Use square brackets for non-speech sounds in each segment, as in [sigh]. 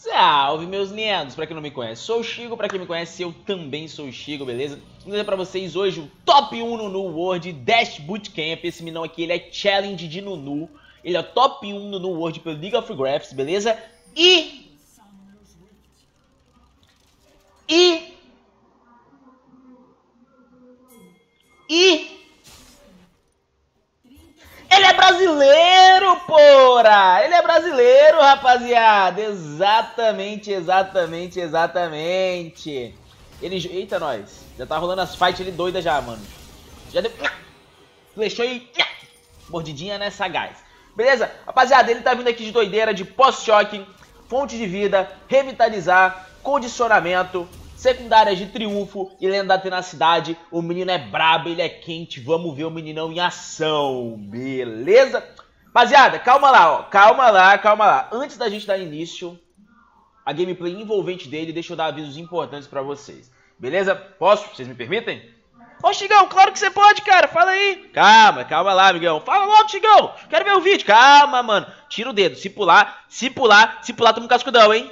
Salve, meus lindos! Pra quem não me conhece, sou o Chigo. Pra quem me conhece, eu também sou o Chigo, beleza? Vou trazer pra vocês hoje o top 1 no World Dash Bootcamp. Esse minão aqui, ele é challenge de Nunu. Ele é top 1 no World pelo League of Graphs, beleza? E... E... E... Ele é brasileiro, porra! Ele é brasileiro, rapaziada! Exatamente, exatamente, exatamente. Ele... Eita, nós. Já tá rolando as fights ele doida já, mano. Já deu... Flechou e... Mordidinha nessa gás. Beleza? Rapaziada, ele tá vindo aqui de doideira, de pós-choque, fonte de vida, revitalizar, condicionamento, secundárias de triunfo e lenda da tenacidade. O menino é brabo, ele é quente. Vamos ver o meninão em ação, beleza? Rapaziada, calma lá, ó. Calma lá, calma lá. Antes da gente dar início a gameplay envolvente dele, deixa eu dar avisos importantes pra vocês. Beleza? Posso? Vocês me permitem? Ô, Chigão, claro que você pode, cara. Fala aí. Calma, calma lá, amigão. Fala logo, Chigão. Quero ver o vídeo. Calma, mano. Tira o dedo. Se pular, se pular, se pular, toma um cascudão, hein?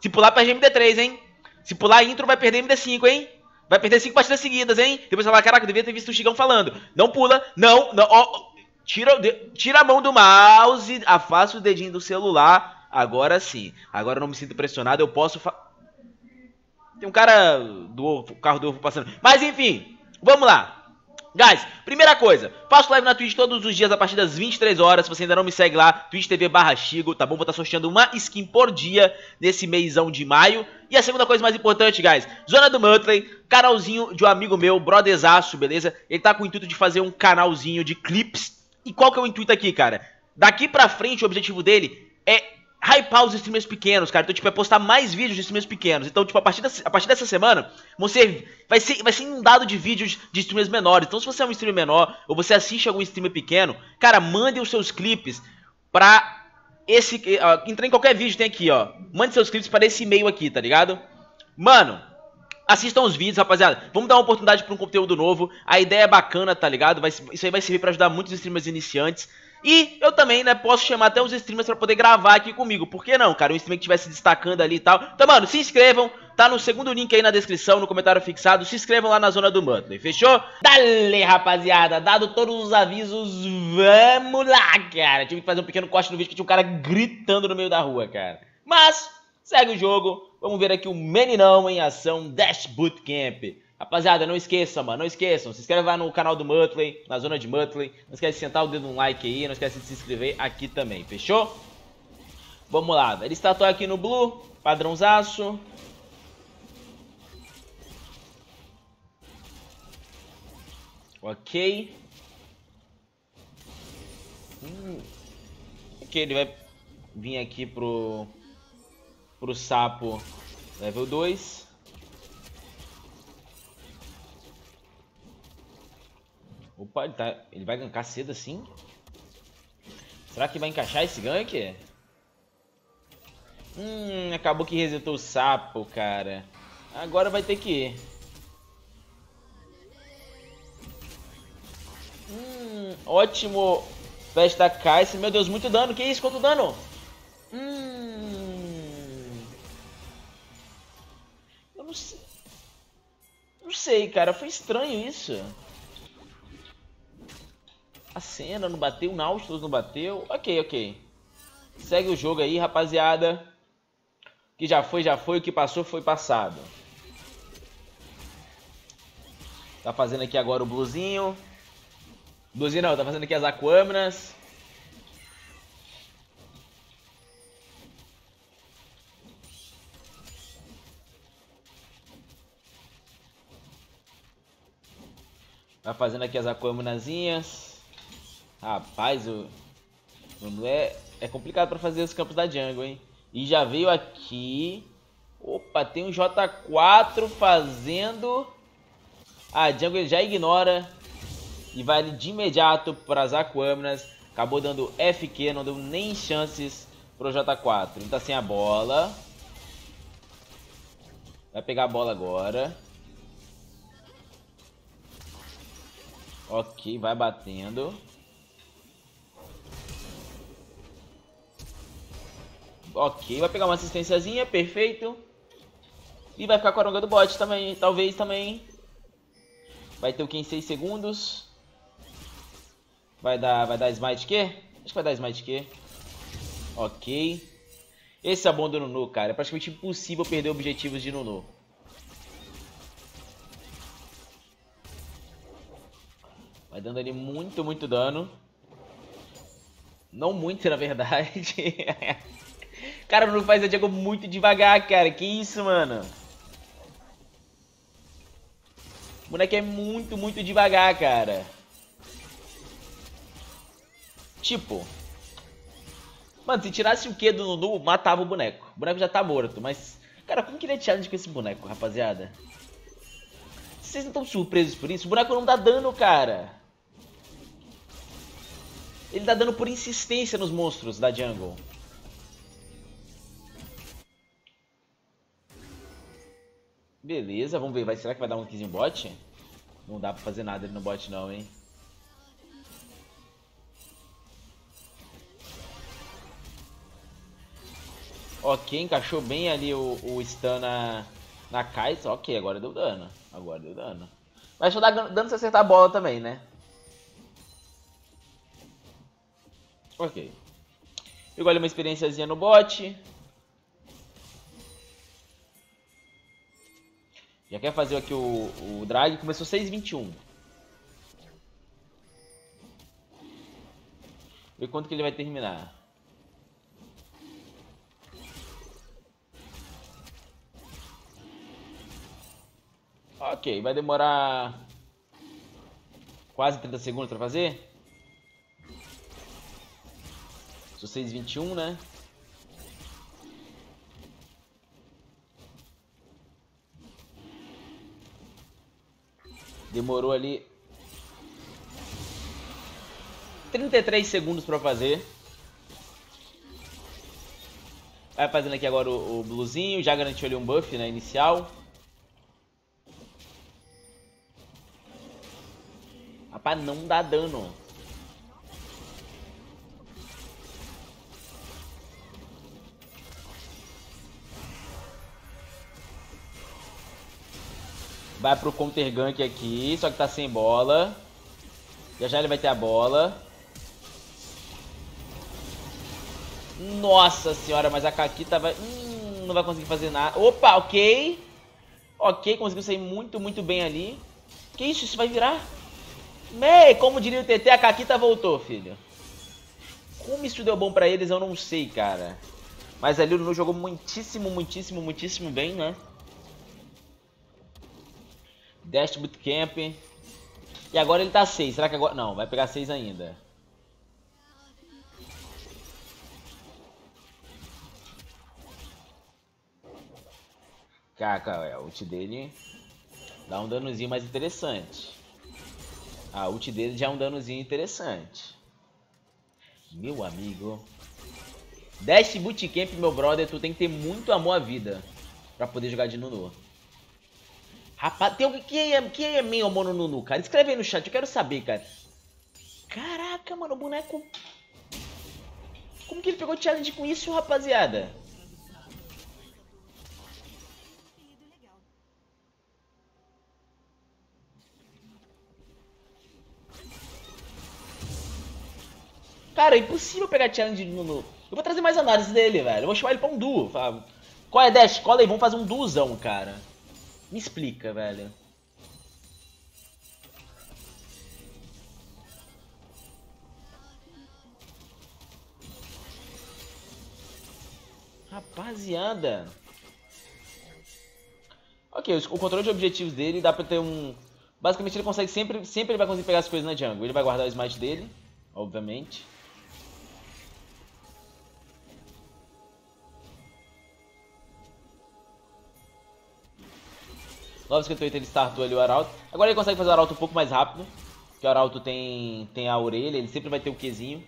Se pular, perde MD3, hein? Se pular intro, vai perder MD5, hein? Vai perder 5 partidas seguidas, hein? Depois você vai falar, caraca, eu devia ter visto o Chigão falando. Não pula, não, não, ó. Tira, tira a mão do mouse, afasta o dedinho do celular. Agora sim. Agora eu não me sinto pressionado, eu posso... Fa... Tem um cara do carro do ovo passando. Mas enfim, vamos lá. Guys, primeira coisa, faço live na Twitch todos os dias a partir das 23 horas. Se você ainda não me segue lá, Twitch TV barra Chigo, tá bom? Vou estar sorteando uma skin por dia nesse mêsão de maio. E a segunda coisa mais importante, guys, Zona do Muttley, canalzinho de um amigo meu, brotherzaço, beleza? Ele tá com o intuito de fazer um canalzinho de clips. E qual que é o intuito aqui, cara? Daqui pra frente, o objetivo dele é hypar os streamers pequenos, cara. Então, tipo, é postar mais vídeos de streamers pequenos. Então, tipo, a partir, dessa, a partir dessa semana, você vai ser, vai ser inundado de vídeos de streamers menores. Então, se você é um streamer menor, ou você assiste algum streamer pequeno, cara, mande os seus clipes pra esse... Uh, entra em qualquer vídeo, tem aqui, ó. Mande seus clipes para esse e-mail aqui, tá ligado? Mano... Assistam os vídeos, rapaziada. Vamos dar uma oportunidade para um conteúdo novo. A ideia é bacana, tá ligado? Vai, isso aí vai servir para ajudar muitos streamers iniciantes. E eu também, né, posso chamar até os streamers pra poder gravar aqui comigo. Por que não, cara? Um streamer que estiver se destacando ali e tal. Então, mano, se inscrevam. Tá no segundo link aí na descrição, no comentário fixado. Se inscrevam lá na zona do Muttley, fechou? Dale, rapaziada. Dado todos os avisos, vamos lá, cara. Tive que fazer um pequeno corte no vídeo que tinha um cara gritando no meio da rua, cara. Mas, segue o jogo. Vamos ver aqui o meninão em ação Dash Bootcamp. Rapaziada, não esqueçam, mano, não esqueçam. Se inscreve lá no canal do Muttley, na zona de Muttley. Não esquece de sentar o dedo no like aí, não esquece de se inscrever aqui também, fechou? Vamos lá, ele estatua aqui no Blue, padrãozaço. Ok. Hum. Ok, ele vai vir aqui pro, pro sapo level 2. Opa, ele, tá, ele vai gankar cedo assim? Será que vai encaixar esse gank? Hum, acabou que resetou o sapo, cara. Agora vai ter que ir. Hum, ótimo. Festa Kaiser. Meu Deus, muito dano. Que isso? Quanto dano? Hum... sei, cara. Foi estranho isso. A cena não bateu, o Nautilus não bateu. Ok, ok. Segue o jogo aí, rapaziada. O que já foi, já foi. O que passou, foi passado. Tá fazendo aqui agora o bluzinho. Bluzinho não, tá fazendo aqui as aquâminas. Tá fazendo aqui as aquâminazinhas. Rapaz, o... É... é complicado pra fazer os campos da jungle, hein? E já veio aqui... Opa, tem um J4 fazendo... A jungle já ignora. E vai ali de imediato para as Aquaminas. Acabou dando FQ, não deu nem chances pro J4. Ele tá sem a bola. Vai pegar a bola agora. Ok, vai batendo. Ok, vai pegar uma assistênciazinha, perfeito. E vai ficar com a aronga do bot também, talvez também. Vai ter o que em 6 segundos. Vai dar, vai dar smite Q? Acho que vai dar smite Q. Ok. Esse é bom do Nunu, cara. É praticamente impossível perder objetivos de Nunu. Vai dando ali muito, muito dano. Não muito, na verdade. [laughs] cara, o Nunu faz a Diago muito devagar, cara. Que isso, mano? O boneco é muito, muito devagar, cara. Tipo... Mano, se tirasse o Q do Nunu, matava o boneco. O boneco já tá morto, mas... Cara, como que ele é challenge com esse boneco, rapaziada? Vocês não estão surpresos por isso? O boneco não dá dano, cara. Ele dá dano por insistência nos monstros da jungle. Beleza, vamos ver. Vai, será que vai dar um kill em bot? Não dá pra fazer nada ali no bot não, hein? Ok, encaixou bem ali o, o stun na, na Kais. Ok, agora deu dano. Agora deu dano. Mas só dá dano se acertar a bola também, né? Ok. Pegou ali uma experiênciazinha no bot. Já quer fazer aqui o, o drag. Começou 6,21. Ver quanto que ele vai terminar. Ok, vai demorar quase 30 segundos para fazer. Sou 6,21, né? Demorou ali 33 segundos pra fazer. Vai fazendo aqui agora o, o bluzinho, já garantiu ali um buff né, inicial. Rapaz, não dá dano. Vai pro counter gank aqui, só que tá sem bola. Já já ele vai ter a bola. Nossa senhora, mas a Kakita vai... Hum, não vai conseguir fazer nada. Opa, ok. Ok, conseguiu sair muito, muito bem ali. Que isso, isso vai virar? Mei, como diria o TT, a Kakita voltou, filho. Como isso deu bom pra eles, eu não sei, cara. Mas ali o Nuno jogou muitíssimo, muitíssimo, muitíssimo bem, né? Dash Bootcamp. E agora ele tá 6. Será que agora... Não, vai pegar 6 ainda. Caca, é, a ult dele dá um danozinho mais interessante. A ult dele já é um danozinho interessante. Meu amigo. Dash Bootcamp, meu brother, tu tem que ter muito amor à vida pra poder jogar de Nunu. Rapaz, tem alguém. Quem é, quem é meu Mono Nunu, cara? Escreve aí no chat, eu quero saber, cara. Caraca, mano, o boneco. Como que ele pegou challenge com isso, rapaziada? Cara, é impossível pegar challenge no, no... Eu vou trazer mais análise dele, velho. Eu vou chamar ele pra um duo. Qual é, Dash? Cola aí, vamos fazer um duozão, cara. Me explica, velho. Rapaziada. Ok, o controle de objetivos dele dá pra ter um... Basicamente ele consegue sempre... Sempre ele vai conseguir pegar as coisas na jungle. Ele vai guardar o smite dele, obviamente. 9,58 ele startou ali o Arauto. Agora ele consegue fazer o Arauto um pouco mais rápido. Porque o Arauto tem, tem a orelha, ele sempre vai ter o Qzinho.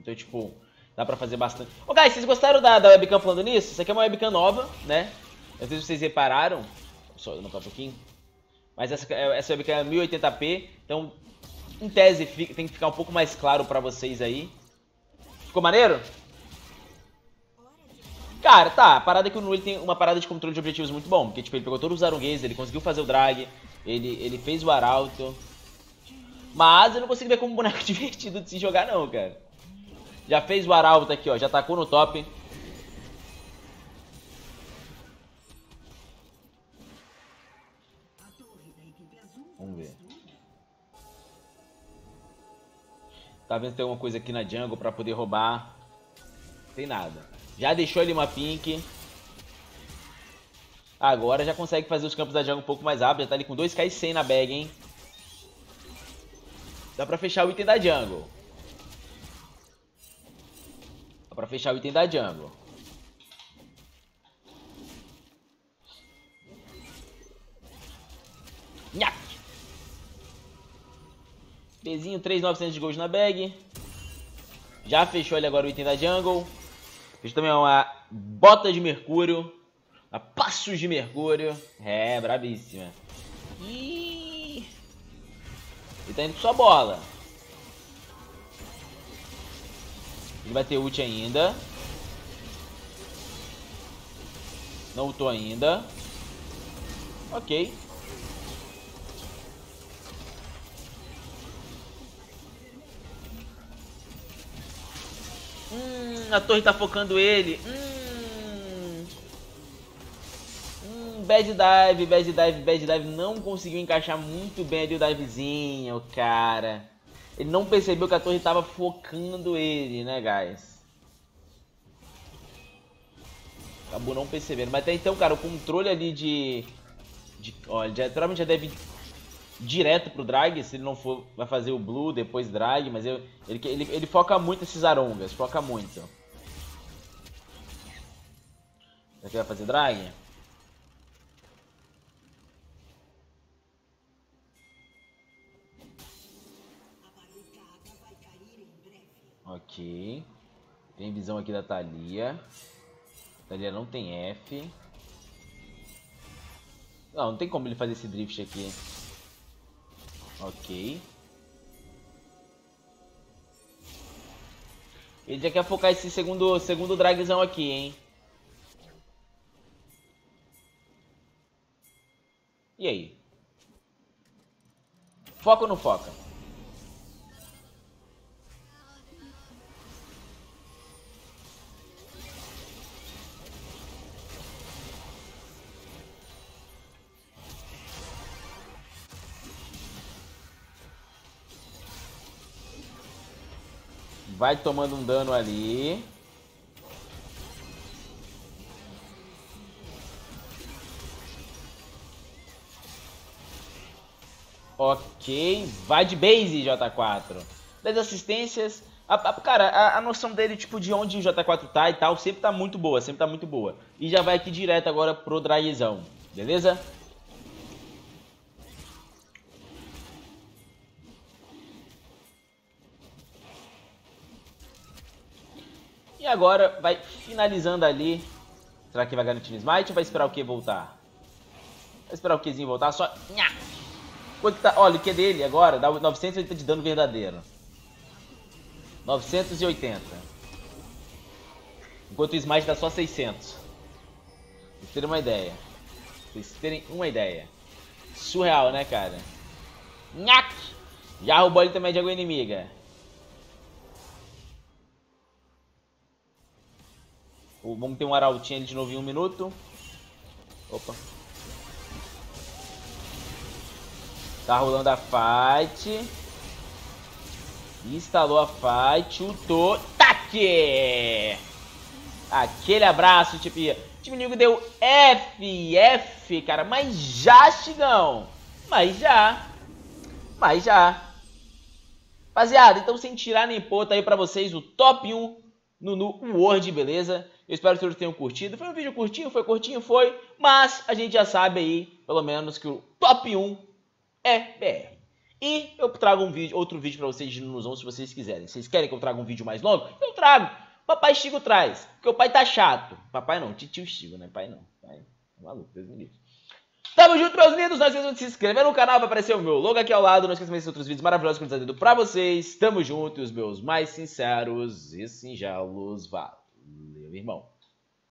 Então, tipo, dá pra fazer bastante. Ô, guys, vocês gostaram da, da webcam falando nisso? Isso aqui é uma webcam nova, né? Não sei se vocês repararam. Só anotar um pouquinho. Mas essa, essa webcam é 1080p. Então, em tese, tem que ficar um pouco mais claro pra vocês aí. Ficou maneiro? Cara, tá, a parada é que o Nu ele tem uma parada de controle de objetivos muito bom. Porque, tipo, ele pegou todos os Arongues, ele conseguiu fazer o drag, ele, ele fez o Arauto. Mas eu não consigo ver como um boneco [laughs] divertido de se jogar não, cara. Já fez o Arauto aqui, ó, já tacou no top. Vamos ver. Tá vendo se tem alguma coisa aqui na jungle pra poder roubar. Tem nada. Já deixou ali uma pink. Agora já consegue fazer os campos da jungle um pouco mais rápido. Já tá ali com 2k e 100 na bag, hein. Dá pra fechar o item da jungle. Dá pra fechar o item da jungle. Nhaque. Bezinho, 3.900 de gold na bag. Já fechou ali agora o item da jungle. Fez também uma bota de mercúrio. Uma passos de mercúrio. É, brabíssima. Ih. Ele tá indo com sua bola. Ele vai ter ult ainda. Não ultou ainda. Ok. Hum, a torre tá focando ele. Hum. Hum, bad dive, bad dive, bad dive. Não conseguiu encaixar muito bem ali o divezinho, cara. Ele não percebeu que a torre tava focando ele, né, guys? Acabou não percebendo. Mas até então, cara, o controle ali de... de olha, já, provavelmente já deve direto pro drag, se ele não for, vai fazer o blue, depois drag, mas eu, ele, ele, ele foca muito esses arongas, foca muito. Será que vai fazer drag? Ok. Tem visão aqui da Thalia. Thalia não tem F. Não, não tem como ele fazer esse drift aqui. Ok. Ele já quer focar esse segundo, segundo dragzão aqui, hein? E aí? Foca ou não foca? Vai tomando um dano ali. Ok, vai de base J4. 10 assistências. A, a, cara, a, a, noção dele, tipo, de onde o J4 tá e tal, sempre tá muito boa, sempre tá muito boa. E já vai aqui direto agora pro Dragzão, beleza? E agora vai finalizando ali. Será que vai garantir o smite ou vai esperar o que voltar? Vai esperar o Qzinho voltar só... Quanto tá... Olha, o Q dele agora dá 980 de dano verdadeiro. 980. Enquanto o smite dá só 600. Pra vocês terem uma ideia. Vocês terem uma ideia. Surreal, né, cara? Nhaque! Já roubou ele também de água inimiga. Vamos ter um arautinho ali de novo em um minuto. Opa. Tá rolando a fight. Instalou a fight. Ultou. Taque! Aquele abraço, tipo. O time inimigo deu F, F, cara. Mas já, Chigão. Mas já. Mas já. Rapaziada, então sem tirar nem pôr, tá aí pra vocês o top 1 no, no Word, beleza? Eu espero que todos tenham curtido. Foi um vídeo curtinho, foi curtinho, foi. Mas a gente já sabe aí, pelo menos, que o top 1 é BR. E eu trago um vídeo, outro vídeo pra vocês de Nunuzão, se vocês quiserem. Vocês querem que eu traga um vídeo mais longo? Eu trago. Papai Chico traz. Porque o pai tá chato. Papai não, tio Chico, né? Pai não. Pai é maluco, Deus me livre. Tamo junto, meus lindos. Não esqueçam de se inscrever no canal, vai aparecer o meu logo aqui ao lado. Não esqueçam de outros vídeos maravilhosos que eu estou pra vocês. Tamo junto, os meus mais sinceros e singelos valeu, irmão.